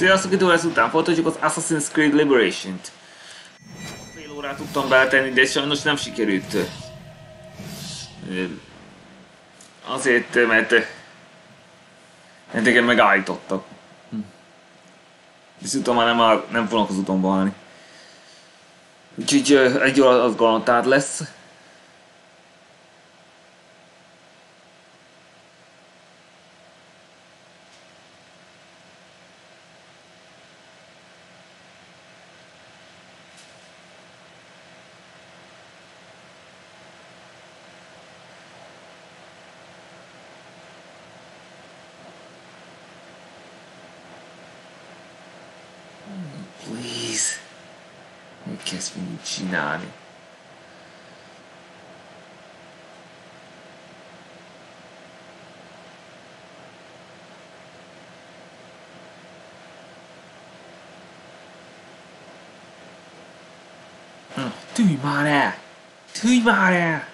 Sziasztok, idő lesz után folytatjuk az Assassin's Creed Liberation-t. Fél órát tudtam beletenni, de sajnos nem sikerült. Azért, mert mert engem megállítottak. Viszont már nem, nem fognak az utomba állni. Úgyhogy egy óra az garantált lesz. Mit csinálni. Hm, Tűj már el! Tűj már el!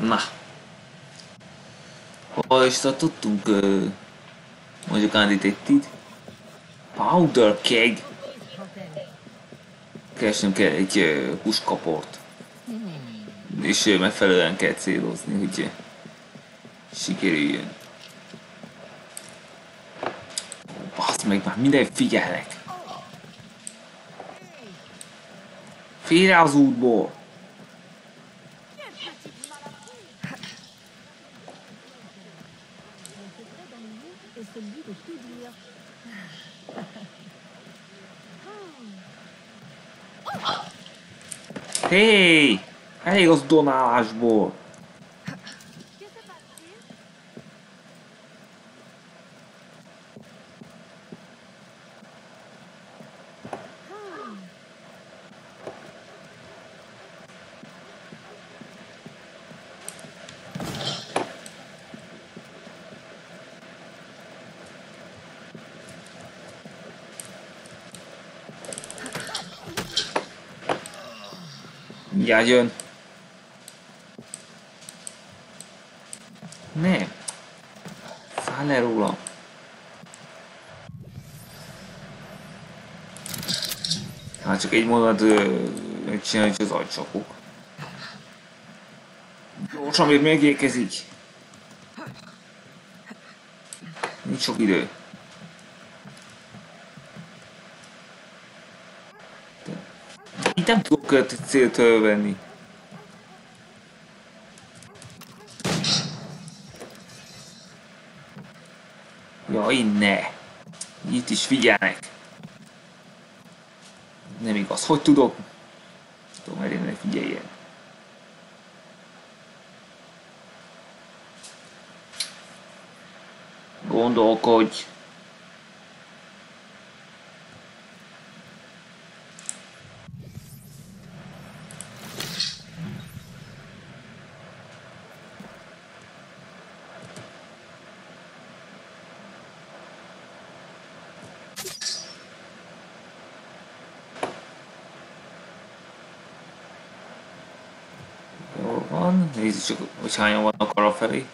Na. Is tartottunk? Uh, mondjuk undetected. Powder keg. Keresnem kell egy uh, puskaport. És uh, megfelelően kell célozni, hogy uh, sikerüljön. Basz meg, már minden figyelnek. Félre az útból! Hé! Elég az donálásból! Mindjárt jön. Nem. Száll le róla. Hát csak egy mondat megcsinálni, hogy az agycsapok. Gyorsan még megérkezik. Nincs sok idő. Itt nem tudok költ célt venni. Jaj, ne! Itt is figyelnek. Nem igaz, hogy tudok? Tudom, hogy ne figyeljen. Gondolkodj. Jó van, nézzük hogy hányan vannak arra felé.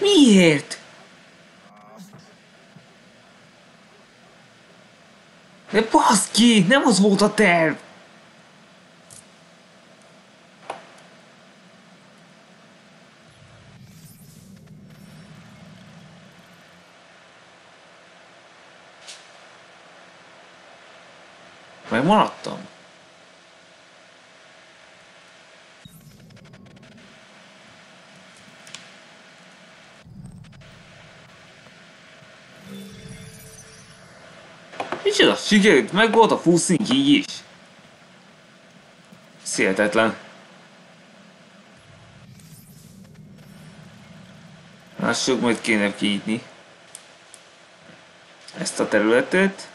Miért? De baszki, nem az volt a terv! Megmaradtam. Micsoda, sikerült, meg volt a fuszink így is. Széltetlen. Lássuk, majd kéne kinyitni. ezt a területet.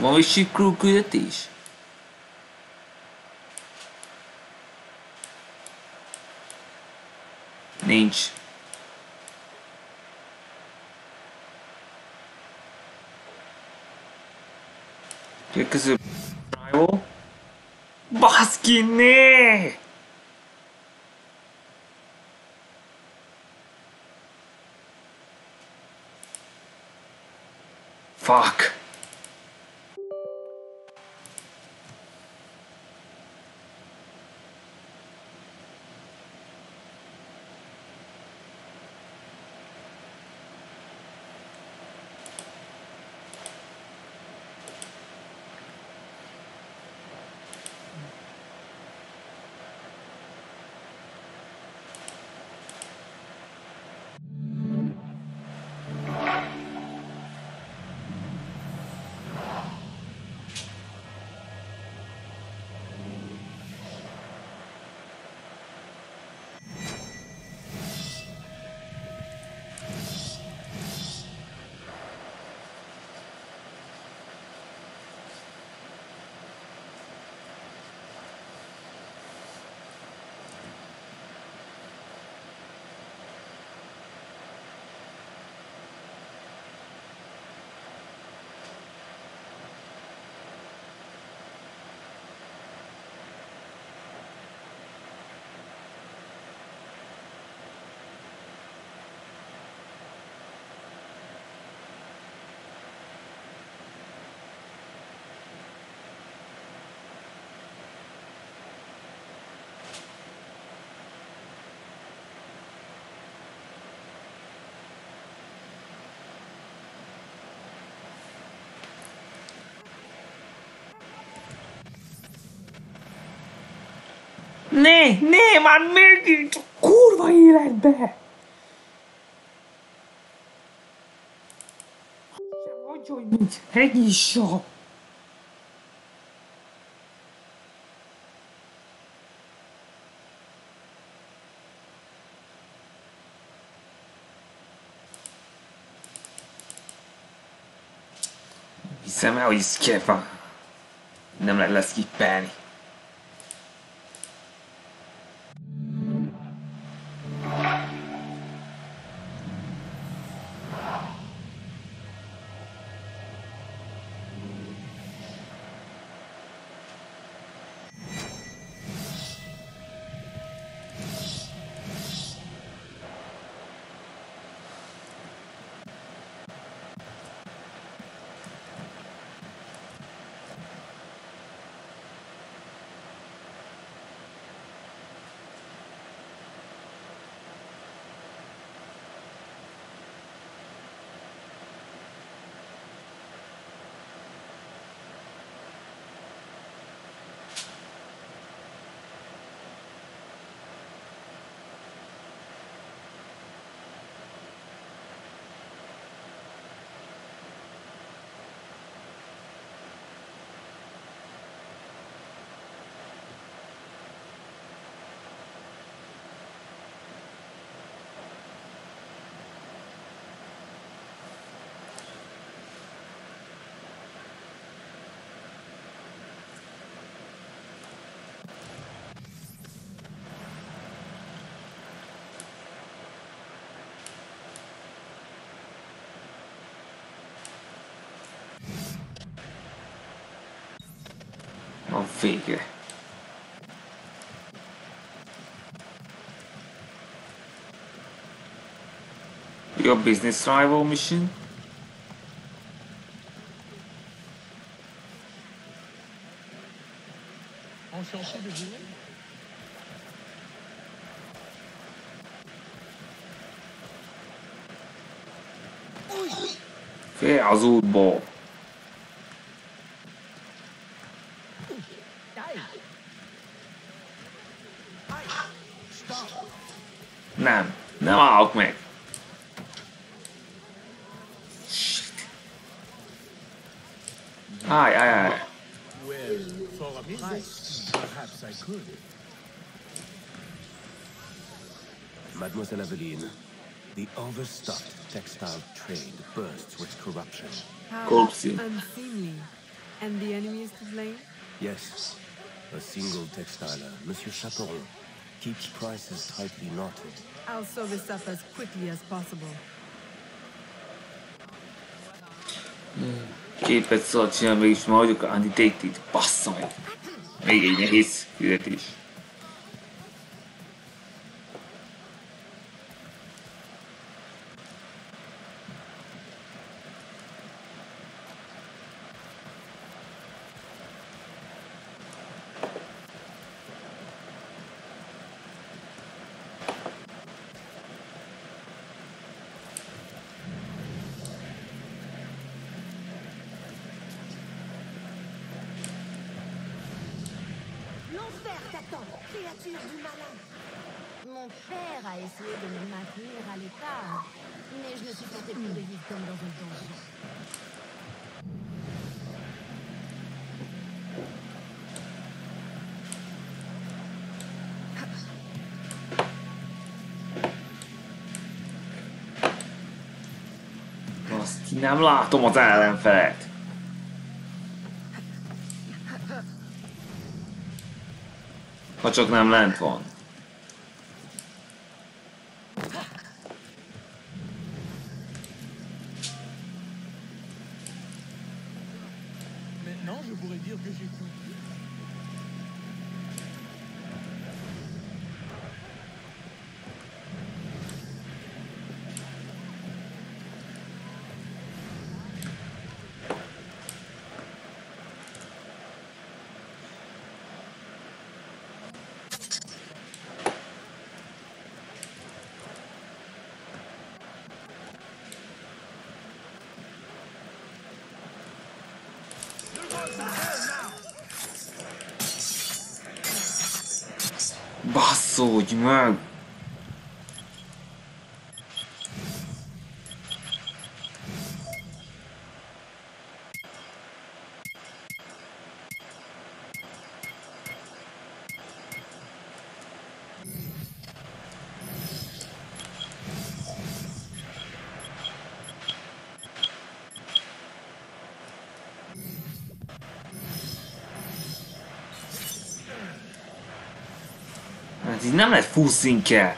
Van is sikrú küldetés? Nincs. Következő... Jó. Baszki, né! Fuck. Né, né, már megint kurva életbe! Hogy mint regissa. Hiszem el, hogy van. Nem lehet leskippelni. figure. Your business rival mission? Fair azul ball. Állj, állj, állj. Well, for a price, perhaps I could. Mademoiselle Aveline, the overstuffed textile trade bursts with corruption. How unseemly. And the enemy is to blame? Yes, a single textiler, Monsieur Chaperon, keeps prices tightly knotted. I'll sew this up as quickly as possible. Képet szóval csinál, mégis ma vagyok undetected. Bassza meg. Még egy nehéz fizetés. Nem látom az ellenfelet. Ha csak nem lent van. Basszódj meg! Hát így nem lehet fusszinke.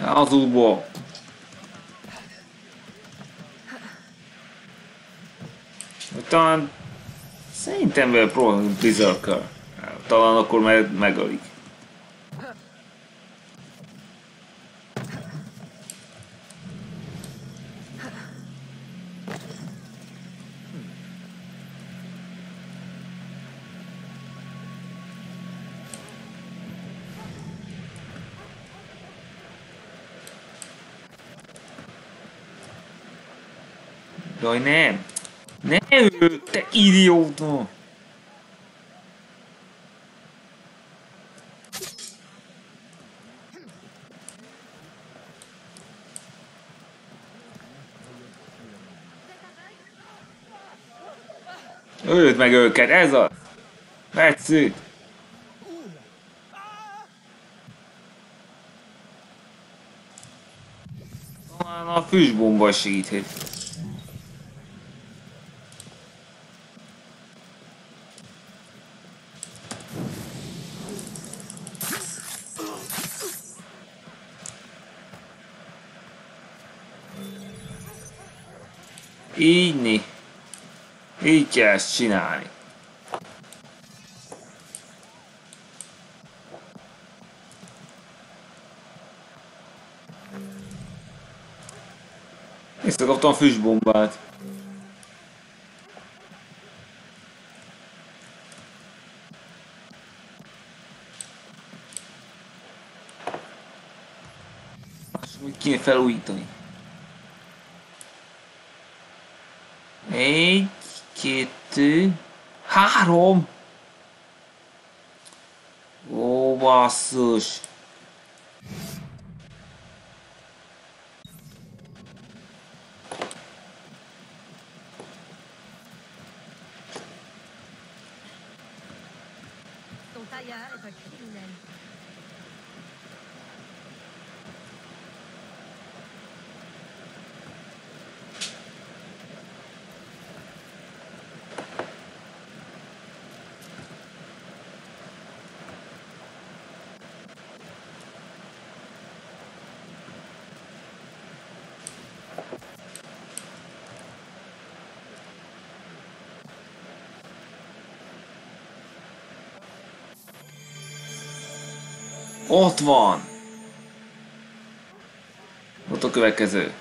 Az útból. Talán Szerintem próbálunk Blizzard-kal. Talán akkor meg, megölik. Jaj, nem! Ne ő, te idióta! Öld meg őket, ez! That's it! Talán a füstbomba segíthet. Így né. Így kell ezt csinálni. Visszakaptam a füstbombát. Úgy kéne felújítani. Egy, kettő, három! Ó, basszus! Ott van! Ott a következő.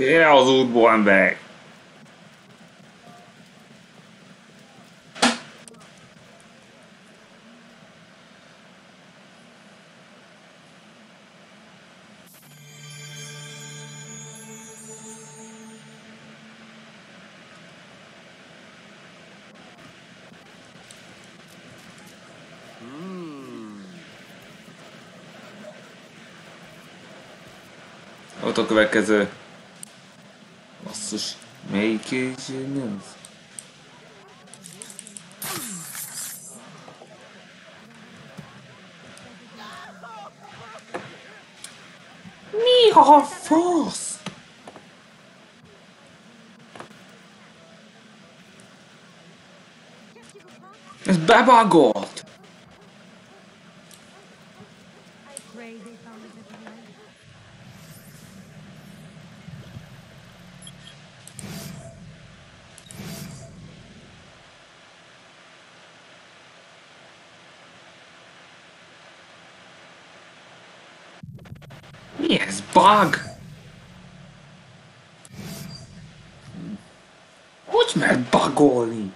Félre az útból, emberek! Ott a következő. Basszus, melyik is az? Mi a fasz? Ez bebagolt! I Bug? Hogy mer bugolni?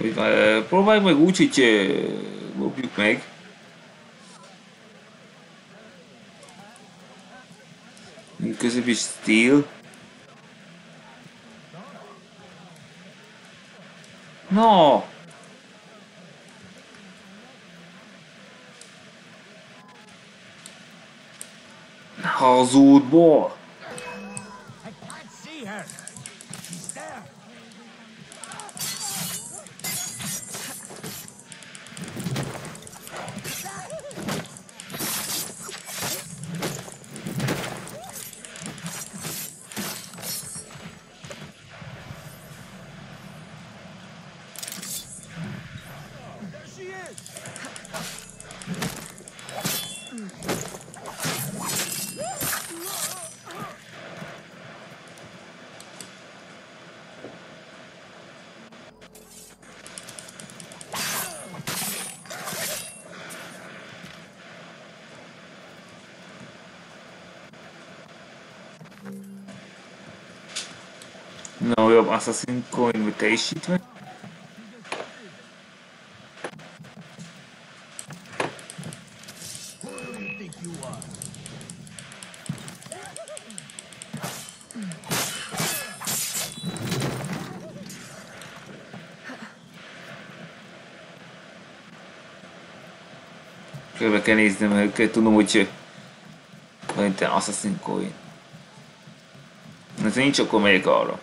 Úgy van, ö, próbáljuk meg úgy, hogy ö, lopjuk meg. Közép is steel. No! Hazudból! Na, jobb Assassin Coin are? Körbe kell néznem, kell tudom, hogy van itt Assassin Coin. Ez nincs, akkor megyek arra.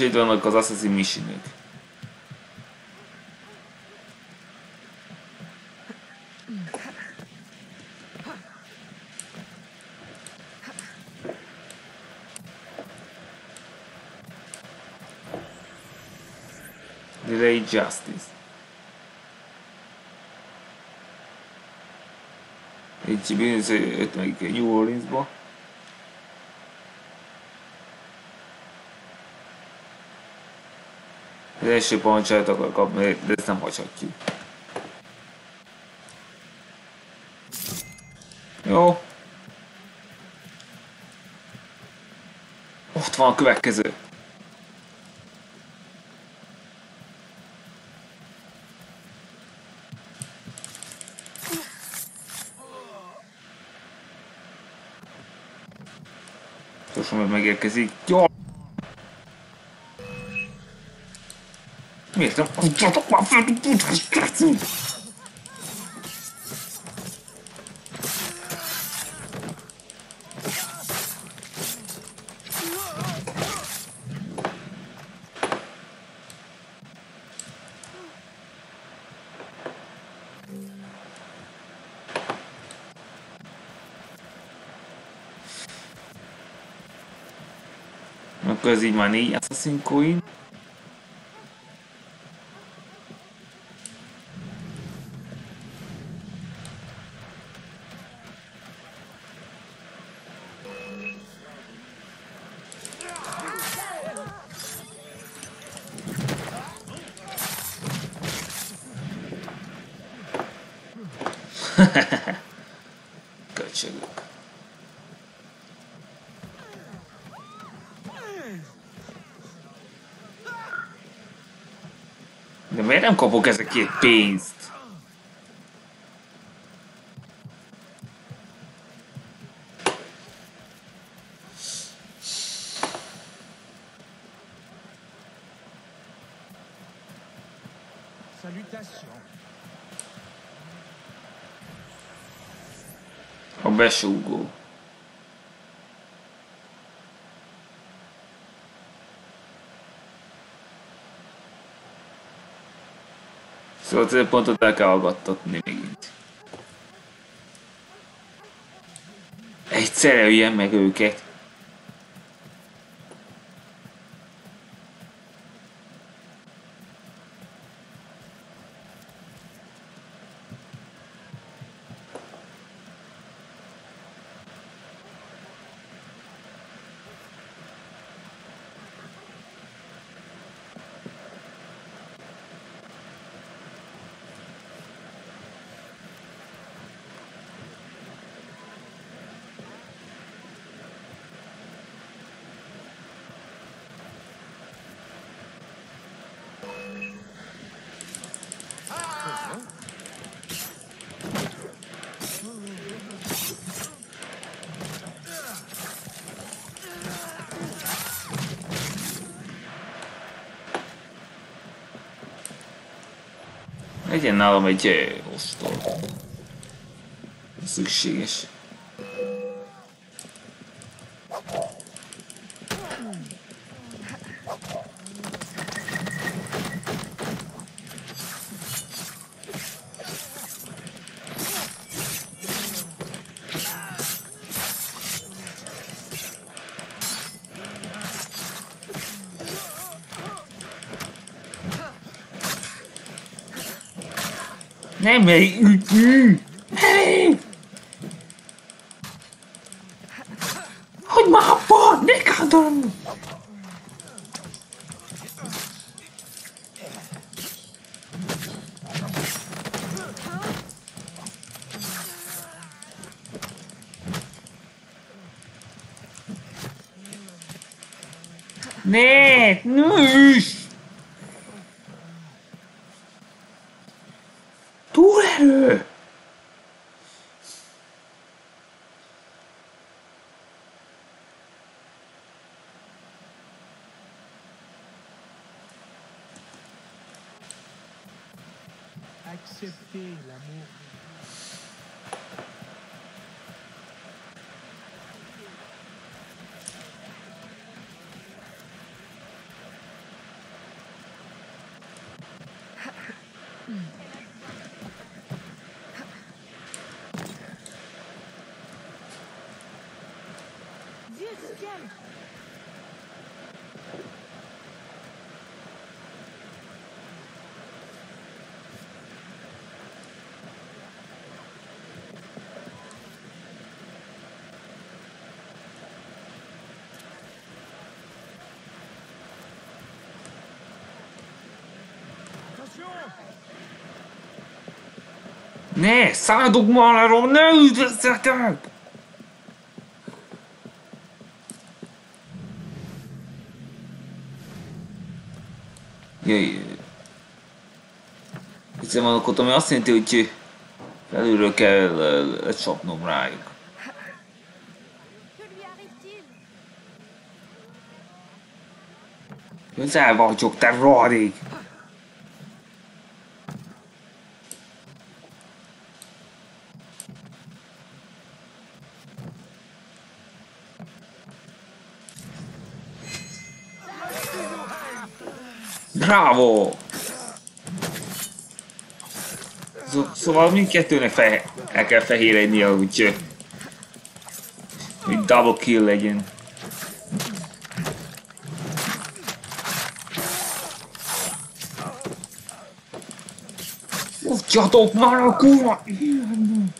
És itt vannak az Assassin missionök. Delay Justice. Egy bizonyos 50 New Orleansba. Az első pancsát akar kapni, de ezt nem hagyhatjuk. Jó. Ott van a következő. Gyorsan meg megérkezik. Jó! Miért nem adjatok már fel, hogy putkás Akkor ez így már négy Assassin Coin. Köcsögök. De miért nem kapok ezekért pénzt? Salutations. besúgó. Szóval célpontot el kell hallgattatni megint. Egyszerre jön meg őket. Legyen nálam egy ostor. Szükséges. Nem megy be Ne! Szállodok arról, ne üldözzetek! Jöjj! Hiszen van ami azt jelenti, hogy felülről kell lecsapnom rájuk. Közel vagyok, te rohadék! Bravo! Szó- Szóval mindkettőnek fe- el kell fehérednie, hogy, hogy double kill legyen. Futjatok már a kurva! életbe!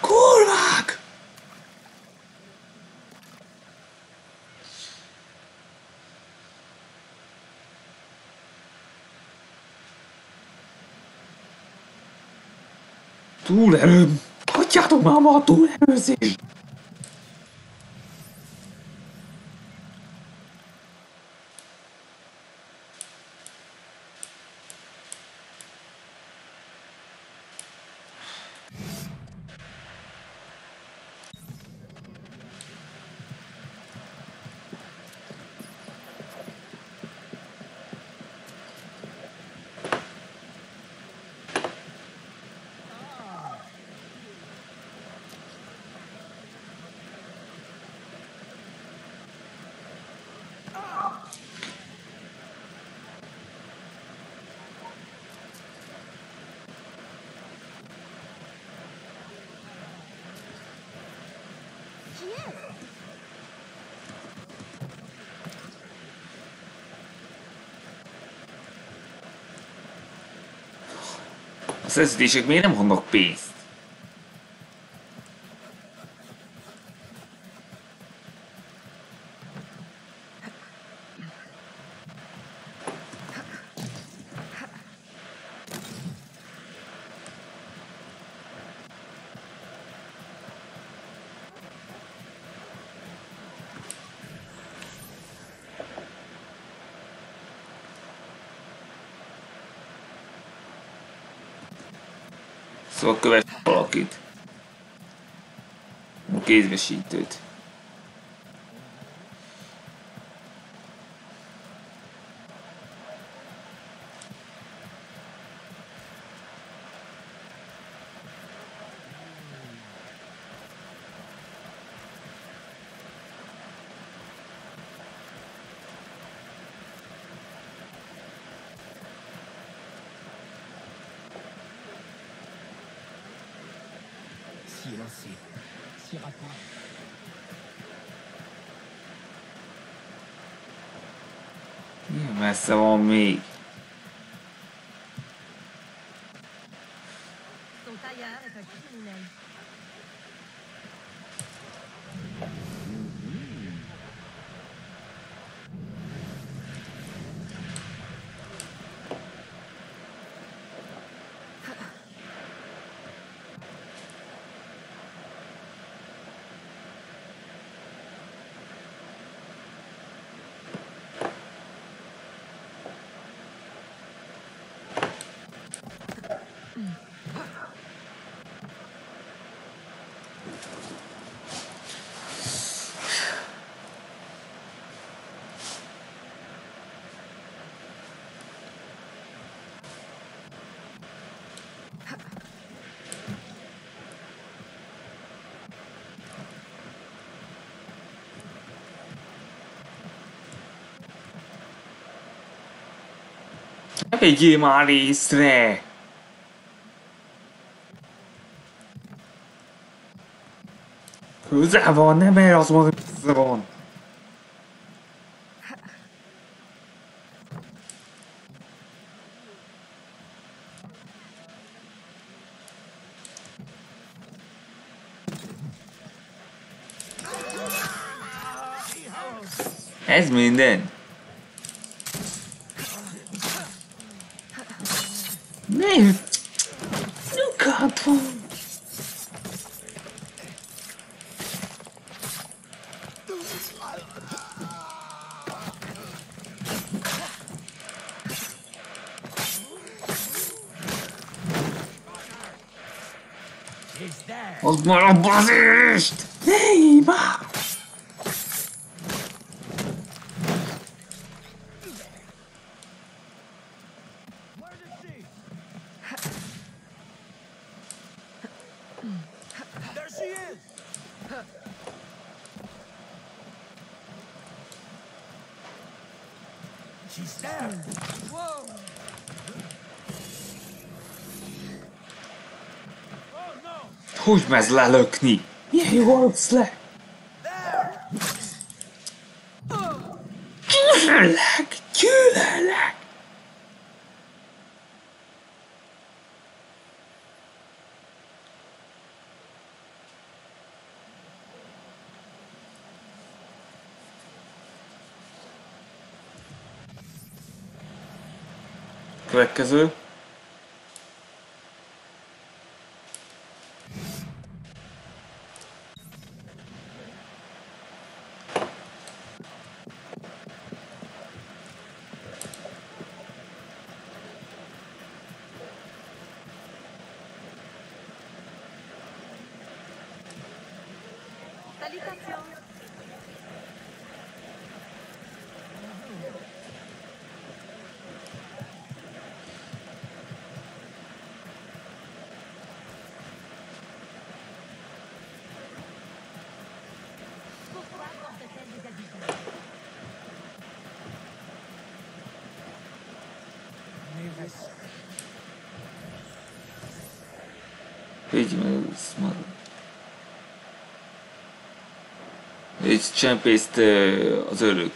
Kurvák! Túlerőm! Hagyjátok már ma a túlerőzést! A szerződések miért nem honnak pénzt? Szóval követ valakit. A kézbesítőt. So on me. Ne vegyél már észre! Közel van, nem erre az van, van. Ez minden. Nem! Nyugat van! He's there. Az már a bazist! Hey, már! Hogy mez lelökni? Milyen jó halsz le? Gyűlölek! Gyűlölek! Következő. Egy csempészt az örök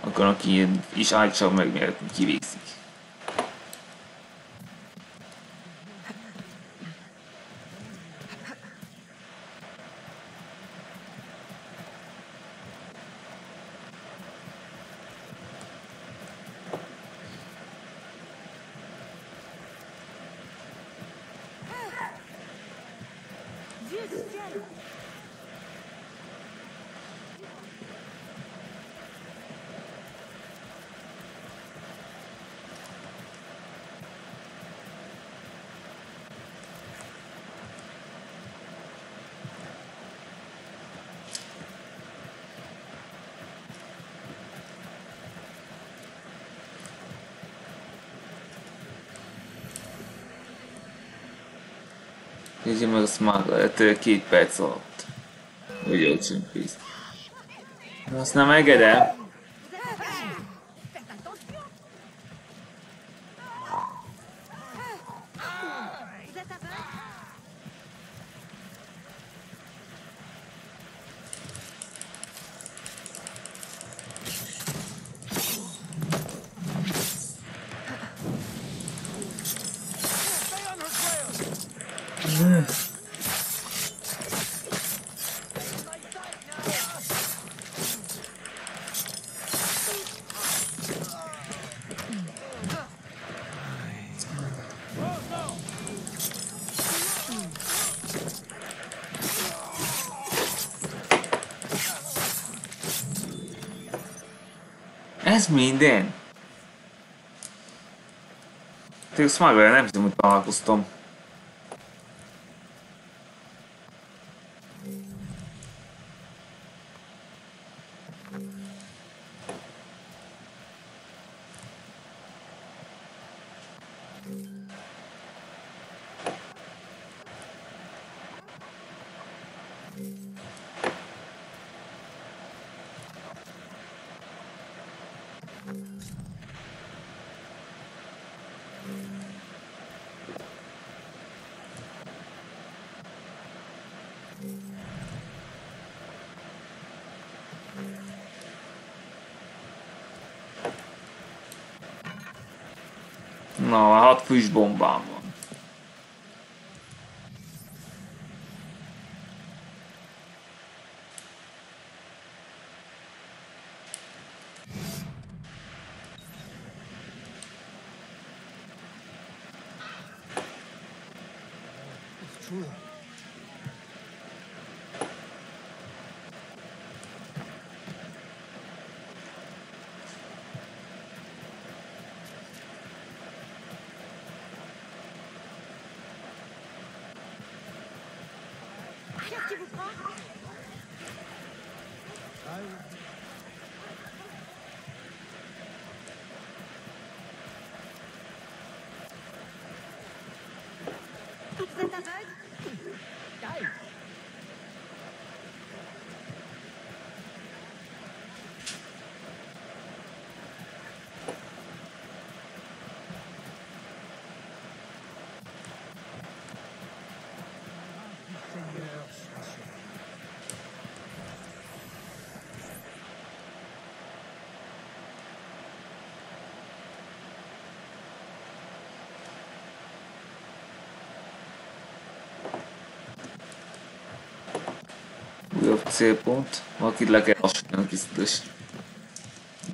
akarnak ilyen is állítsa meg, mert kivégzik. Nézzük meg a smuggler, ö, két perc alatt. Ugye a csempészt. Azt nem engedem. Ez minden? Tényleg smuggler nem hiszem, hogy találkoztam. Na, hat füstbombám. Célpont. Valakit le kell lassítani biztos.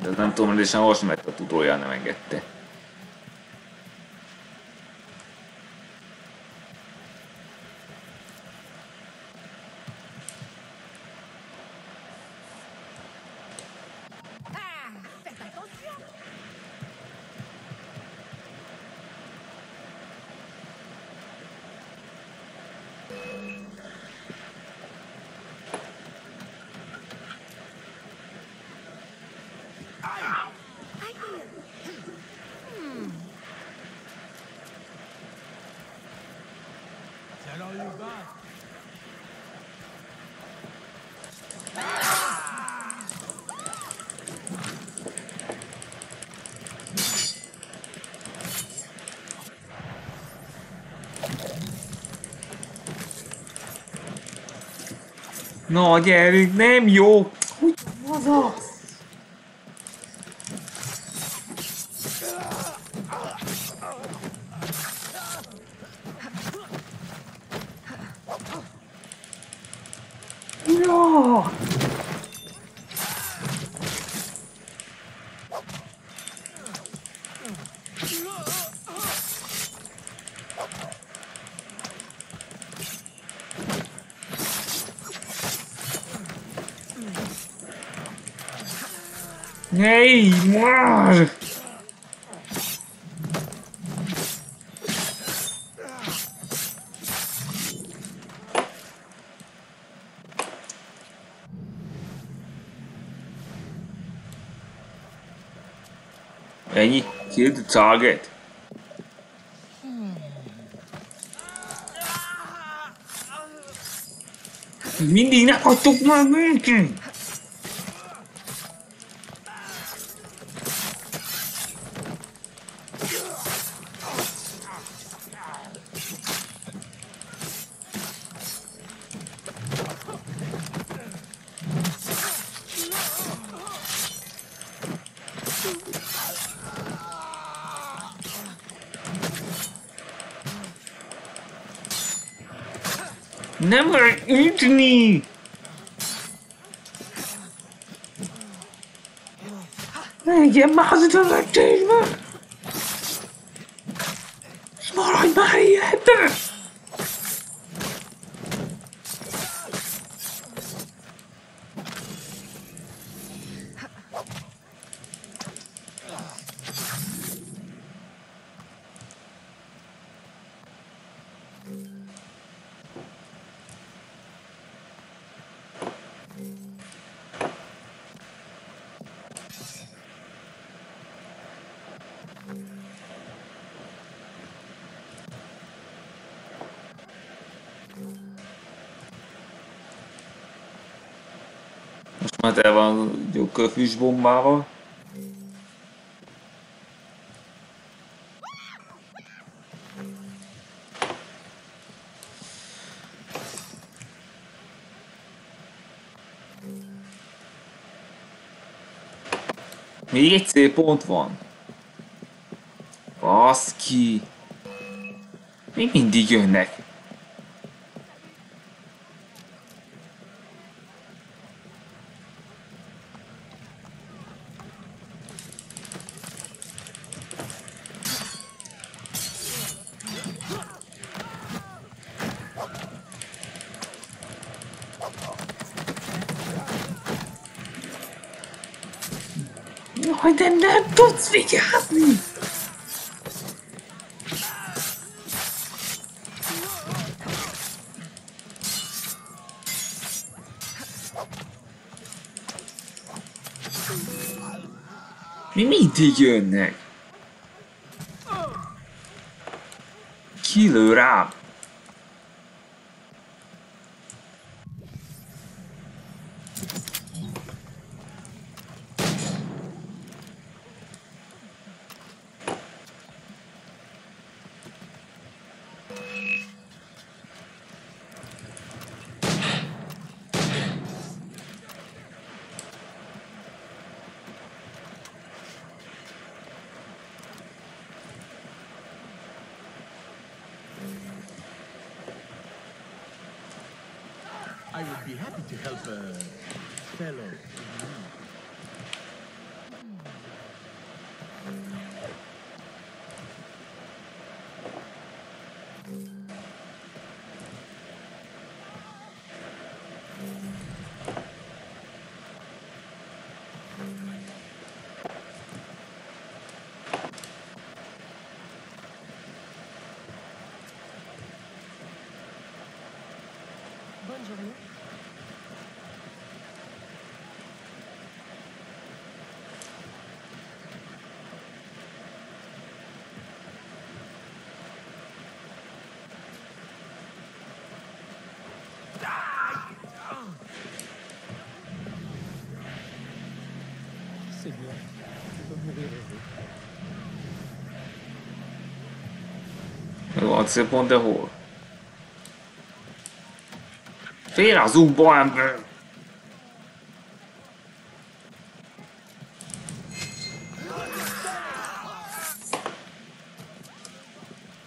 De nem tudom, hogy most mert a tudóján nem engedte. Na, gyerünk, nem jó! Hogy az az? Ja! Nee, maar. Ennyi, kill the target. Mindig nem hagytuk meg minket! Never eat me! Legyen már hazud a vetésbe! És maradj már ilyenbe! Most már el van gyókörfüs bombával. Még egy célpont van. Baszki. Még mindig jönnek. Jaj, de nem tudsz vigyázni! Mindig jönnek? Kilő rám! fellow. Bonjour. A célpont, de hol? Félre az umba, ember!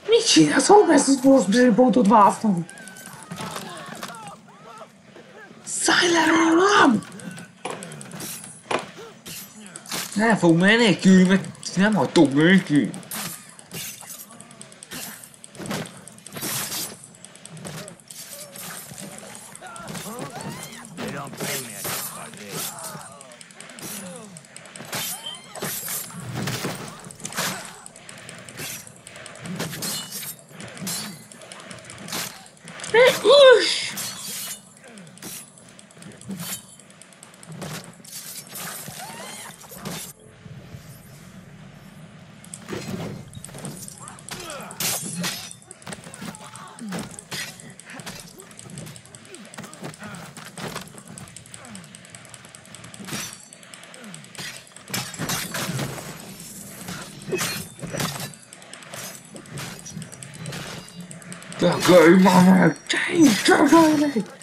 Mit csinálsz? Hol lesz az borzbontot választani? Szállj le rólam! Nem fog menekülni, mert nem hagytok menekülni. Dögölj ma meg! Te is dögölj meg!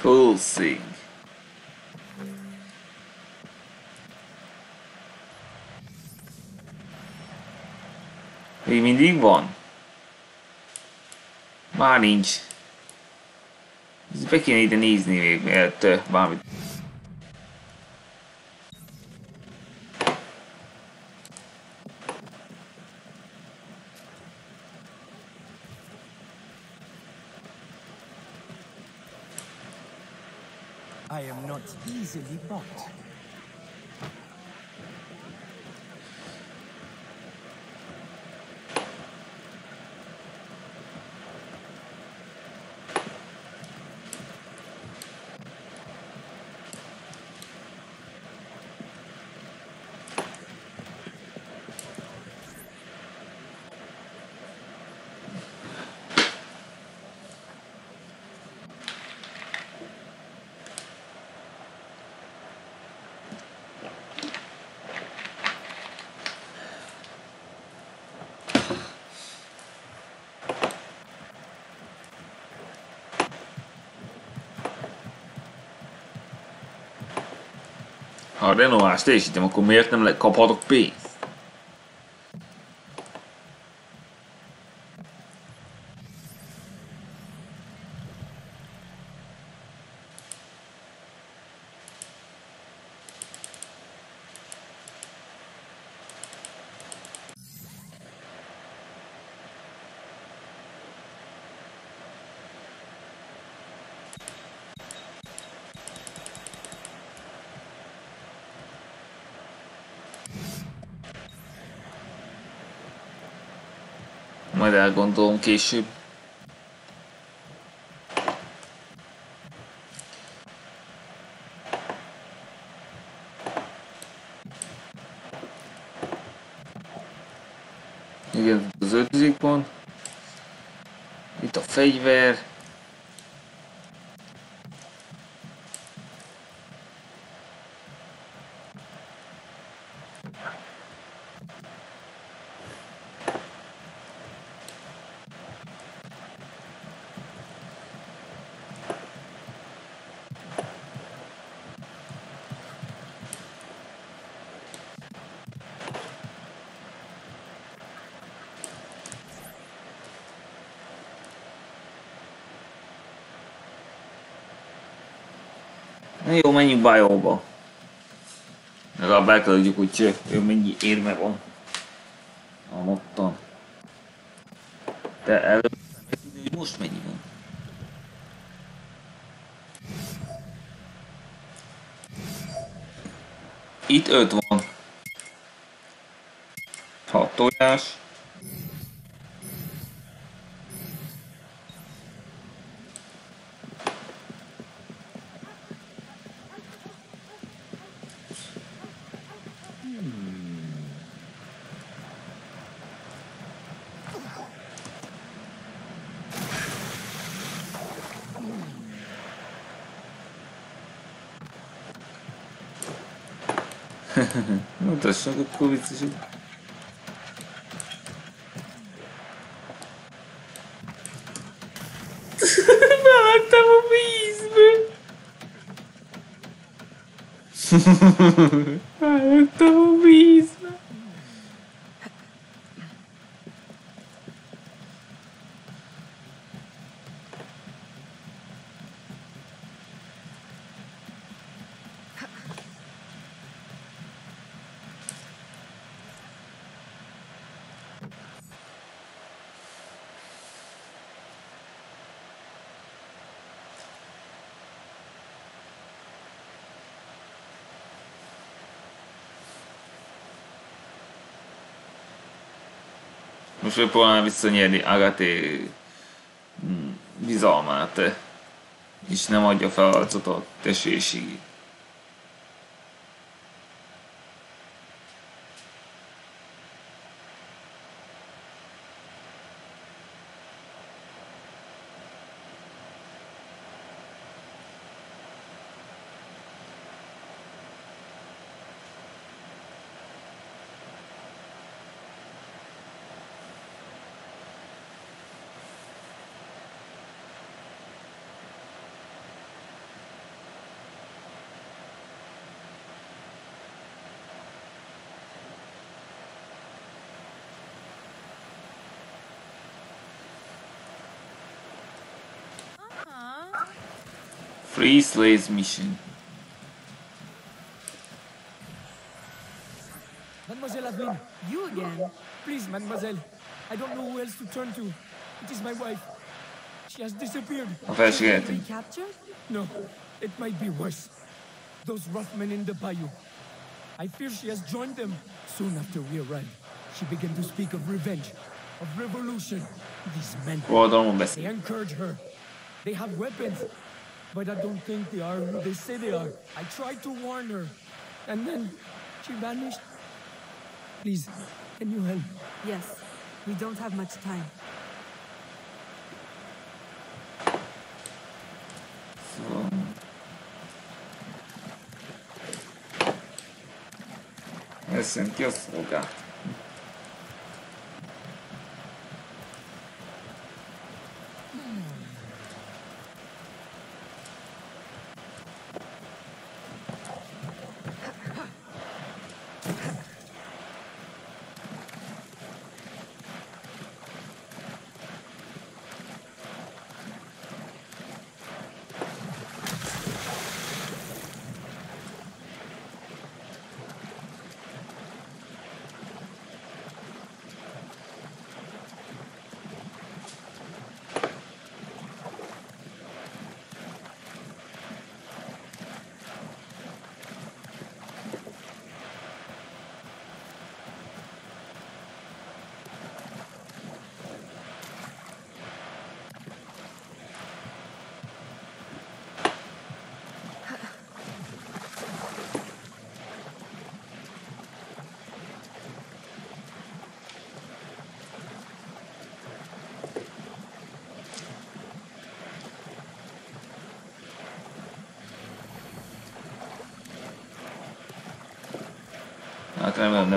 Full sing. Még mindig van? Már nincs. Be kéne ide nézni még, ö, bármit. easily bought. Am not easily bought. Ha a renoválást teljesítem, akkor miért nem le- kaphatok pénzt? Majd elgondolom később. Igen, az ötödik pont. Itt a fegyver. Jó, menjünk Bajóba. Legalább elkezdjük, hogy ő mennyi érme van. A mottan. De előbb hogy most mennyi van. Itt öt van. ну, то что такое Ela tava feliz, velho. Né? Most megpróbálnám visszanyerni Agaté mm, bizalmát, és nem adja fel a harcot a testvérségig. Free Slaves Mission. Mademoiselle Aveline, You again? please, mademoiselle. I don't know who else to turn to. It is my wife. She has disappeared. A felségehetünk. Recaptured? No, it might be worse. Those rough men in the bayou. I fear she has joined them. Soon after we arrived, she began to speak of revenge, of revolution. These men, Oldalon they encourage her. They have weapons, but I don't think they are who they say they are. I tried to warn her, and then she vanished. Please, can you help? Yes. We don't have much time. 바깥라면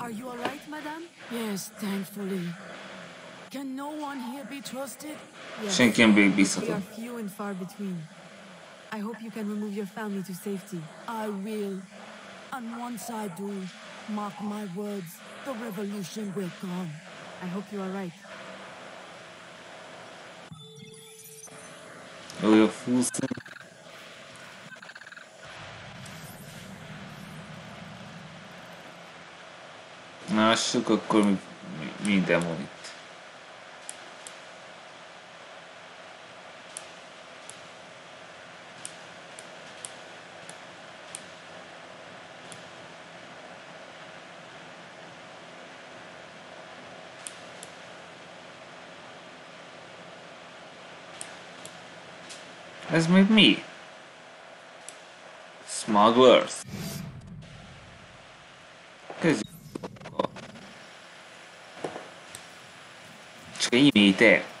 Are you alright, madam? Yes, thankfully. Can no one here be trusted? Yes. Can be be are few and far between. I hope you can remove your family to safety. I will. And once I do. Mark my words. The revolution will come. I hope you are right. Újra fúszni. Lássuk, akkor mi, mi, as with me. Smugglers. Cause ちょっと意味いて。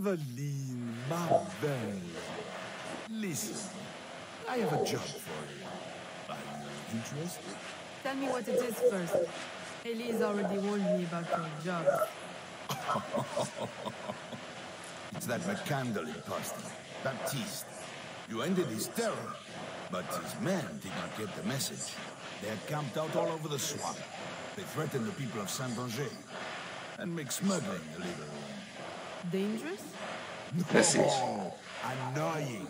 Aveline, my belle. Listen, I have a job for you. Are you interested? Tell me what it is first. Elise already warned me about your job. It's that McCandle imposter, Baptiste. You ended his terror, but his men did not get the message. They had camped out all over the swamp. They threatened the people of Saint-Anger and make smuggling a little Dangerous? Veszélyes. Oh, annoying.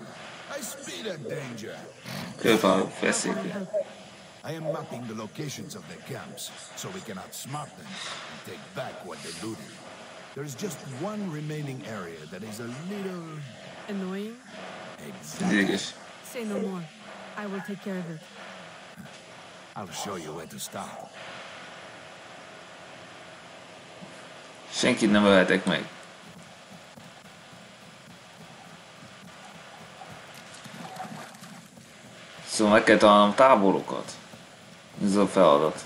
I speed at danger. Körfal How can I I am mapping the locations of their camps so we can outsmart them and take back what they looted. There is just one remaining area that is a little Annoying? exact. Ideges. Say no more. I will take care of it. I'll show you where to start. Senkit nem ölhetek meg. Szóval meg kell találnom táborokat. Ez a feladat.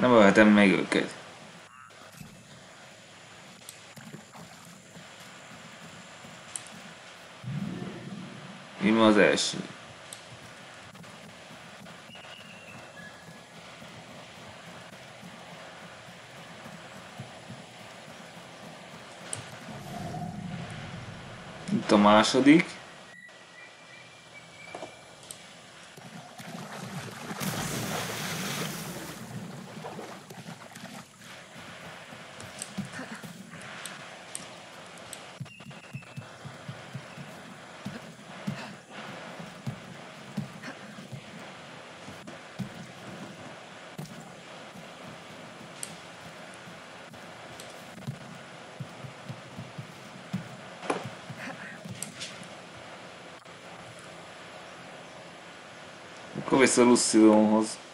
Nem ölhetem meg őket. Mi ma az első? Itt a második. Akkor vissza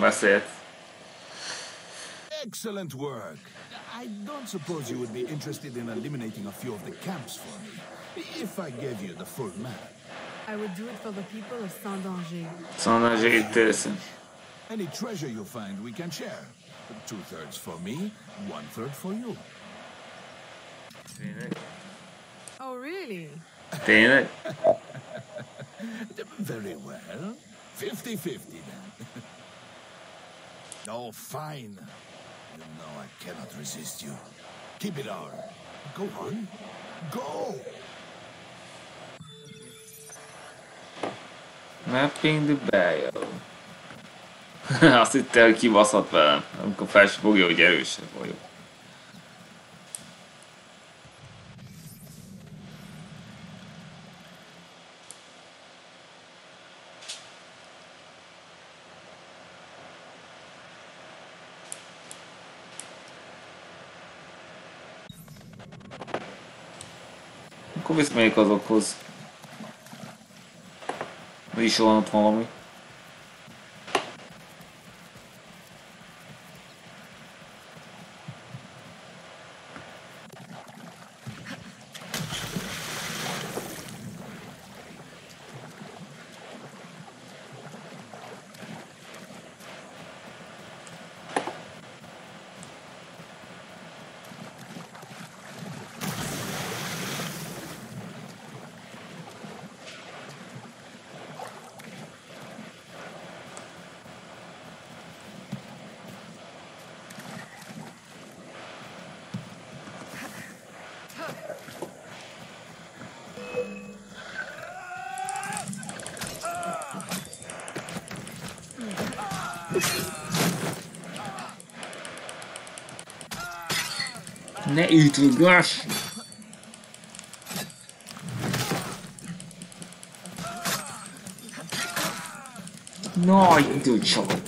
Lucilonhoz. Beszélt. Excellent work. I don't suppose you would be interested in eliminating a few of the camps for me, if I gave you the full map. I would do it for the people of Saint-Danger. Szóval intéressant. Any treasure you find, we can share. Two thirds for me, one third for you. Tényleg? Oh, really? Damn it. Very well. 50-50 oh, fine. You know I cannot resist you. Keep it on. Go on. Go! Mapping the bio. Azt hitte, hogy kibaszott velem, amikor fel se fogja, hogy erősebb vagyok. Visszamegyek azokhoz. Mi is van ott valami. ne ütuggass! Nagy tudcsok!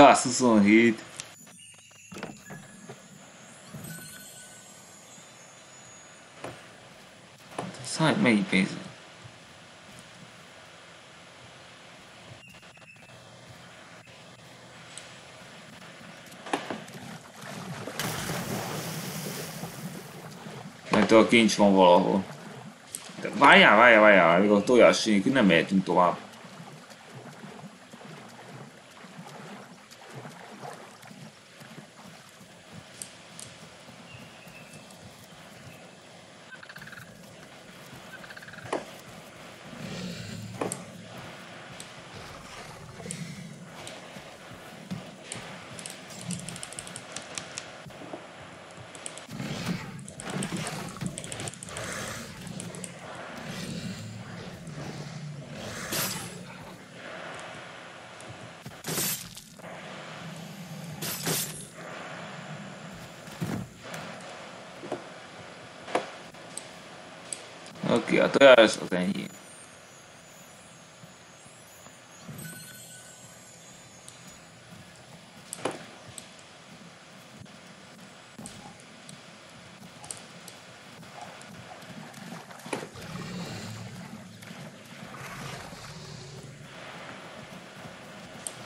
127. Szállj, melyik pénz? Mert a kincs van valahol. De várjál, várjál, várjál, még a tojás nem mehetünk tovább. Oké, a tojás az ennyi.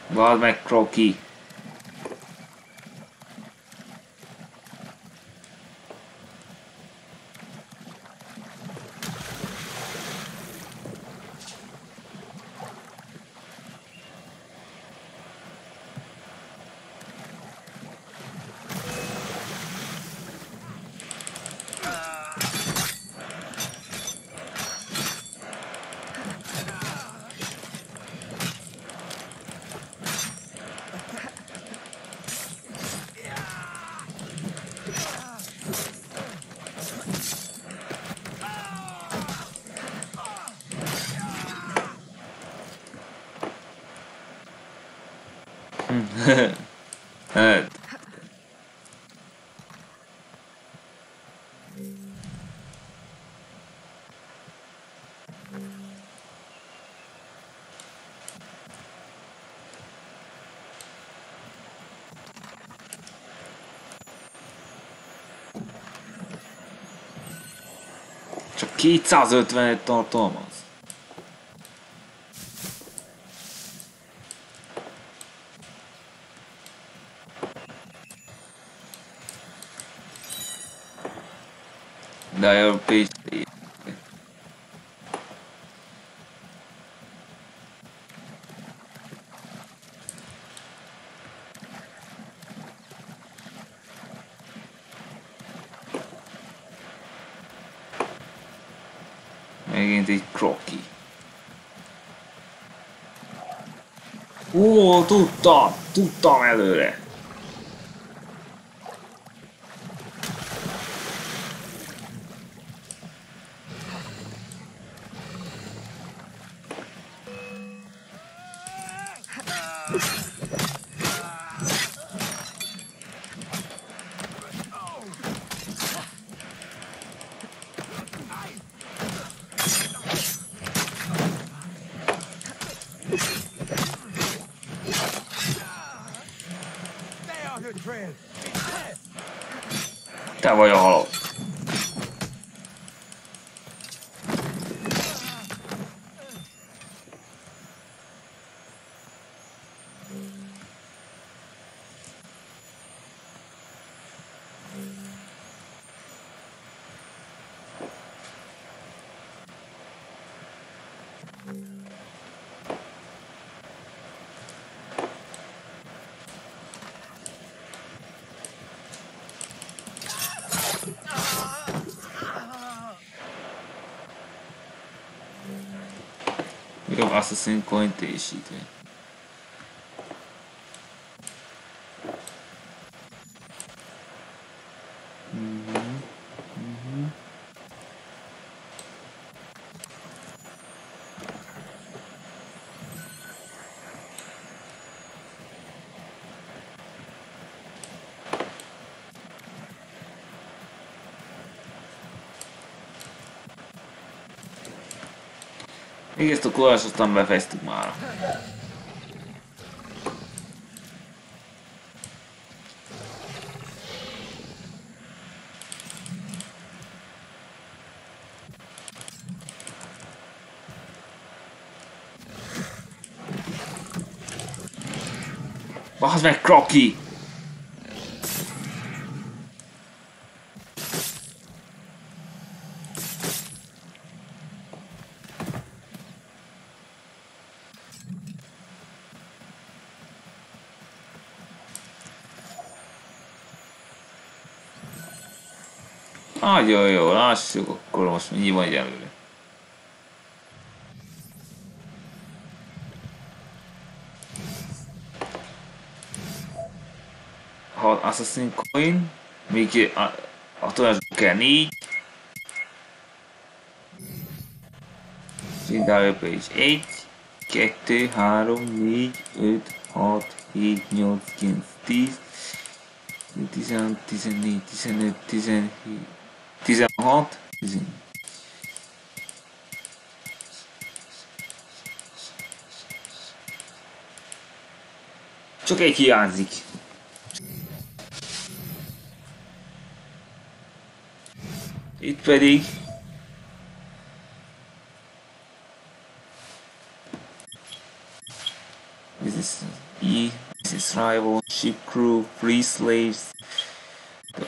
Vald meg, Crocky. hát, 250-et tartalmaz. Dial page Megint egy kroki. Ó, tudtam! Tudtam előre! Te vagy a halott. Még a Assassin Coin teljesítmény. Még ezt a kolást aztán befejeztük már. Bazd meg, Crocky! Nagyon jó, lássuk, akkor most mi van előre. Ha Assassin Coin, még a, a tudásból kell négy. Dial page 1, 2, 3, 4, 5, 6, 7, 8, 9, 10, 16, 14, 15, 17, 16, 17. Csak egy hiányzik. Itt pedig This is E, this is rival, ship crew, free slaves,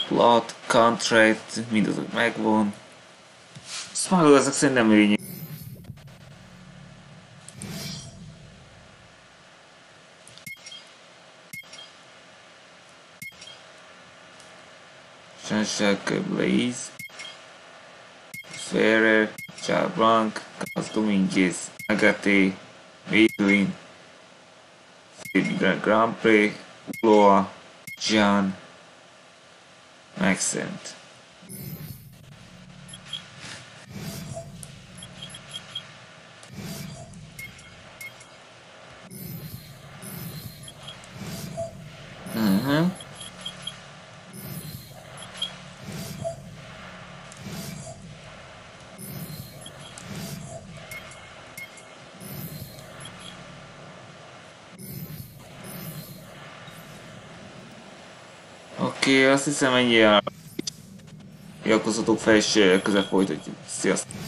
plot, contract, mindazok megvan. Smuggle ezek szerintem lényeg. Sunshine Blaze, Ferrer, Charles Blanc, Carlos Agate, Madeline, Grand, Prix, Uloa, John, accent azt hiszem ennyi a... Iratkozzatok fel, és közben folytatjuk. Sziasztok!